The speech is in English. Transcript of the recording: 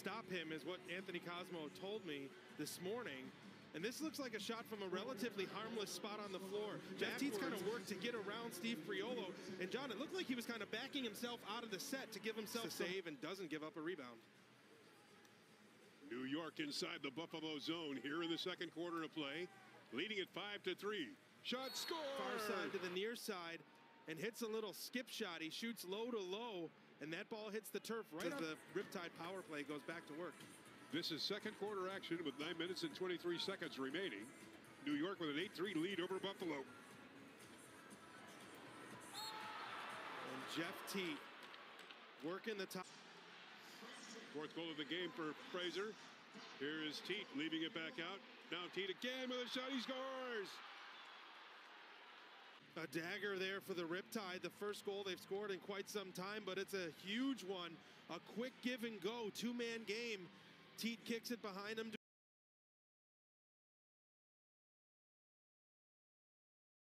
stop him, is what Anthony Cosmo told me this morning. And this looks like a shot from a relatively harmless spot on the floor. Jeff Teats kind of worked to get around Steve Priolo. And John, it looked like he was kind of backing himself out of the set to give himself a save and doesn't give up a rebound. New York inside the Buffalo zone here in the second quarter of play, leading at five to three. Shot score. Far side to the near side and hits a little skip shot. He shoots low to low, and that ball hits the turf right as the Riptide power play goes back to work. This is second quarter action with 9 minutes and 23 seconds remaining. New York with an 8-3 lead over Buffalo. And Jeff Teat working the top. Fourth goal of the game for Fraser. Here is Teat leaving it back out. Now Teat again with a shot. He scores. A dagger there for the Riptide. The first goal they've scored in quite some time, but it's a huge one. A quick give and go, two man game. Teat kicks it behind him.